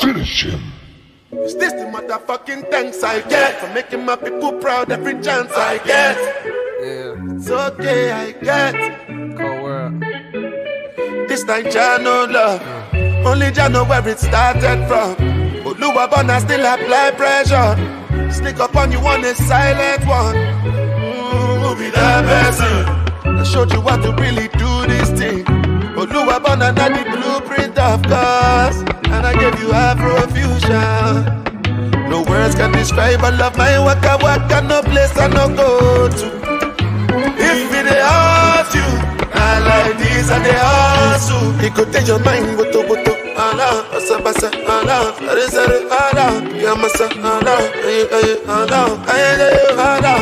Finish him. Is this the motherfucking thanks I get for making my people proud every chance I get? Yeah, It's okay, I get. Cole World. This night, Jah no love. Only Jah know where it started from. But Oluwa Burna still apply pressure. Sneak up on you on a silent one. Mm, who be that person? I showed you how to really do this thing. Oluwa Burna not the blueprint of course. And I gave you Afrofusion. No words can describe all of my waka waka, no place I no go to. If it dey hurt you, I like this and they hustle. It could take your mind, but to buto buto. Ala, basa basa, ala, sare sare, ala, yamasa, ala, aye aye, ala, aye aye, ala,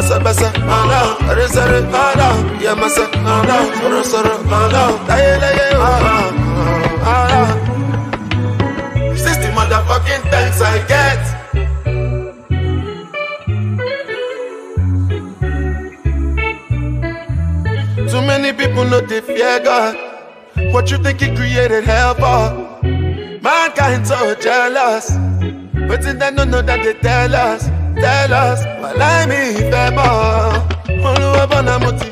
Ala, basa basa, ala, sare sare, ala, yamasa, ala, soro soro, ala, aye aye, ala, oh, ala. Ah, ah, ah, is this the motherfucking thanks I get? Too many people know they fear God. What you think He created hell for? Mankind so jealous. But in they don't know that they tell us, tell us. Well, I mean, them all. Oluwa Burna mo ti.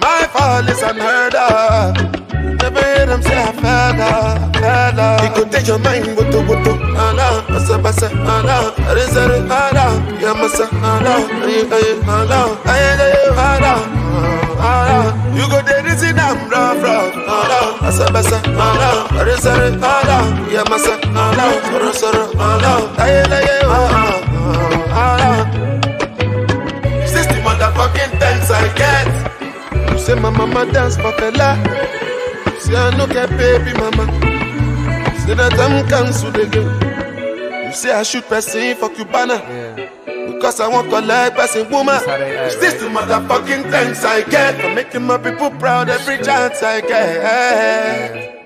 My fall is unheard of. Never hear them say I fell off, fell off. He could take your mind, buto buto. Ala, basa basa, ala, sare, ala, yamasa, ala, aye aye, ala, aye aye, ala, ala. Ah, you go there, in I'm rough rough. Ala, basa basa, ala, ala, yamasa, ala, soro soro, ala, aye aye, ala, ala. Say my mama dance for fella. Say I no get baby mama. Say that I'm cancel the game. You say I shoot person for Cubana. Yeah. Because I want collect person woman. That's how they act, Is this the motherfucking thanks I get for making my people proud every chance I get?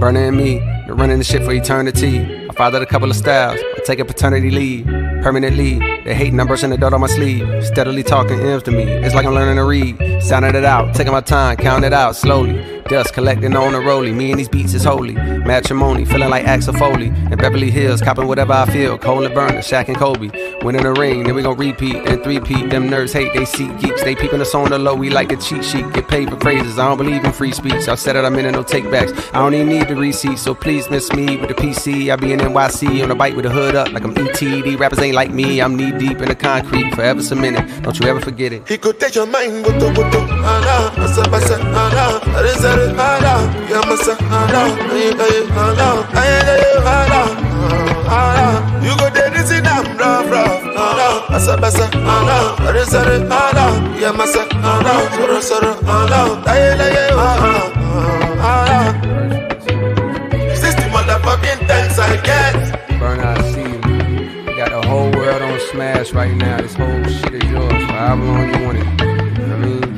Burning me, been running the shit for eternity. Fathered a couple of styles, I take a paternity leave. Permanently, they hating, I'm brushing the dirt on my sleeve. Steadily talking M's to me, it's like I'm learning to read. Sounding it out, taking my time, counting it out slowly. Dust collecting on the rollie, me and these beats is holy. Matrimony, feeling like Axel Foley. In Beverly Hills, copping whatever I feel. Cole and Burna, Shaq and Kobe. Winning the ring, then we gon' repeat and three-peat. Them nerds hate, they seek geeks. They peeping us on the low, we like a cheat sheet. Get paid for praises, I don't believe in free speech. I said it, I'm in no takebacks. I don't even need the receipt, so please miss me with the PC. I be in NYC on a bike with the hood up like I'm ETD. Rappers ain't like me, I'm knee deep in the concrete, forever cemented. Don't you ever forget it. He could take your mind, aye, ala, ala. You go there, this in I'm rough rough. Ala, basa basa, ala, are sare, ala, yamasa, ala, soro soro, ala, aye aye, ala, ala. Is this the motherfucking thanks I get? Burn see you. Got the whole world on smash right now. This whole shit is yours however long you want.